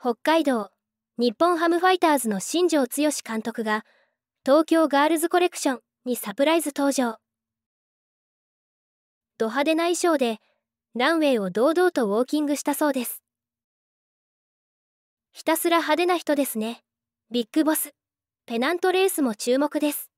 北海道日本ハムファイターズの新庄剛志監督が東京ガールズコレクションにサプライズ登場。ド派手な衣装でランウェイを堂々とウォーキングしたそうです。ひたすら派手な人ですね。ビッグボスペナントレースも注目です。